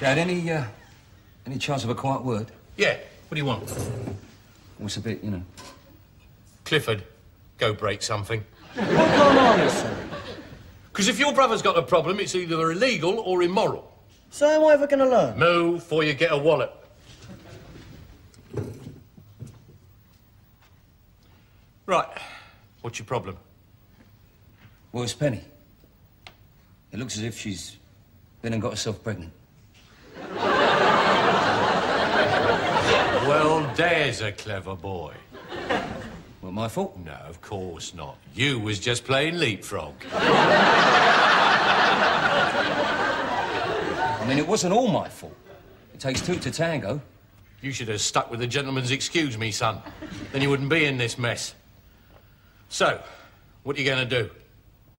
Dad, any, uh, any chance of a quiet word? Yeah, what do you want? It's a bit, you know. Clifford, go break something. What can't I listen? Because if your brother's got a problem, it's either illegal or immoral. So how am I ever going to learn? Move before you get a wallet. Right. What's your problem? Well, it's Penny. It looks as if she's been and got herself pregnant. Well, there's a clever boy. Well, my fault? No, of course not. You was just playing leapfrog. I mean, it wasn't all my fault. It takes two to tango. You should have stuck with the gentleman's excuse me, son. Then you wouldn't be in this mess. So, what are you going to do?